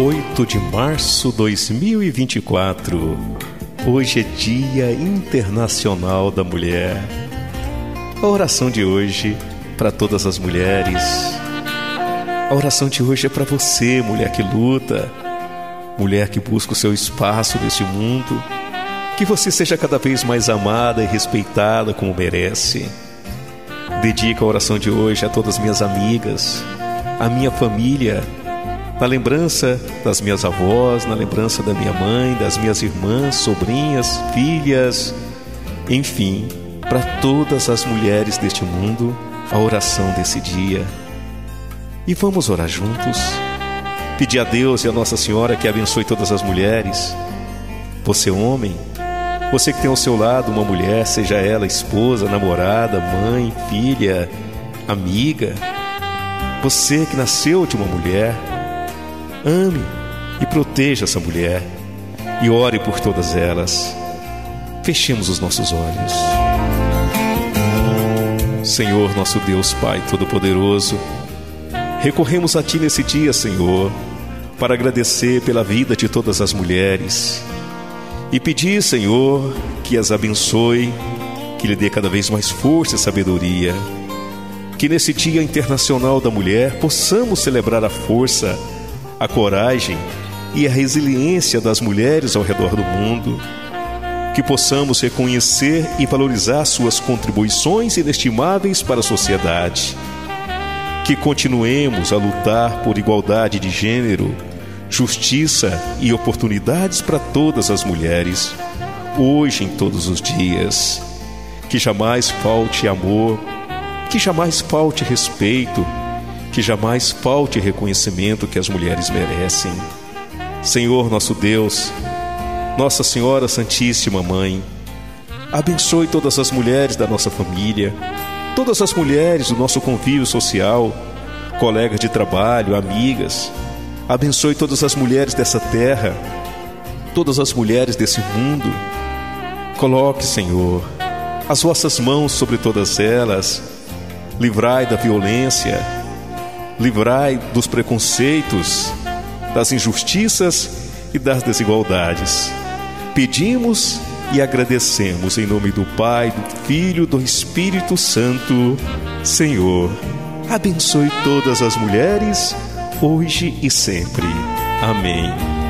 8 de março 2024. Hoje é Dia Internacional da Mulher. A oração de hoje para todas as mulheres. A oração de hoje é para você, mulher que luta, mulher que busca o seu espaço neste mundo. Que você seja cada vez mais amada e respeitada como merece. Dedico a oração de hoje a todas minhas amigas, a minha família, na lembrança das minhas avós, na lembrança da minha mãe, das minhas irmãs, sobrinhas, filhas, enfim, para todas as mulheres deste mundo, a oração desse dia. E vamos orar juntos. Pedir a Deus e a Nossa Senhora que abençoe todas as mulheres. Você, homem, você que tem ao seu lado uma mulher, seja ela esposa, namorada, mãe, filha, amiga. Você que nasceu de uma mulher, ame e proteja essa mulher e ore por todas elas. Fechemos os nossos olhos. Senhor, nosso Deus Pai Todo-Poderoso, recorremos a Ti nesse dia, Senhor, para agradecer pela vida de todas as mulheres e pedir, Senhor, que as abençoe, que lhe dê cada vez mais força e sabedoria. Que nesse Dia Internacional da Mulher possamos celebrar a força, a coragem e a resiliência das mulheres ao redor do mundo. Que possamos reconhecer e valorizar suas contribuições inestimáveis para a sociedade. Que continuemos a lutar por igualdade de gênero justiça e oportunidades para todas as mulheres, hoje em todos os dias. Que jamais falte amor, que jamais falte respeito, que jamais falte reconhecimento que as mulheres merecem. Senhor nosso Deus, Nossa Senhora Santíssima Mãe, abençoe todas as mulheres da nossa família, todas as mulheres do nosso convívio social, colegas de trabalho, amigas, Abençoe todas as mulheres dessa terra, todas as mulheres desse mundo. Coloque, Senhor, as vossas mãos sobre todas elas. Livrai da violência, livrai dos preconceitos, das injustiças e das desigualdades. Pedimos e agradecemos em nome do Pai, do Filho, do Espírito Santo. Senhor, abençoe todas as mulheres hoje e sempre. Amém.